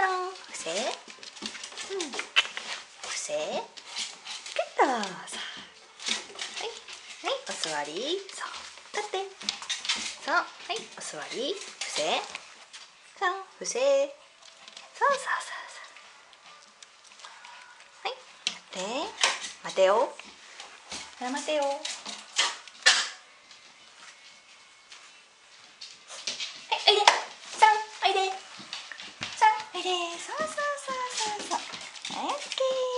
じゃらん。伏せ。うん。伏せ。グッドさはい。はい。お座り。そう。立って。そう。はい。お座り。伏せ。そう。伏せ。そうそうそうそう。はい。立って。待てよ。待てよ。そうそうそうそうそう。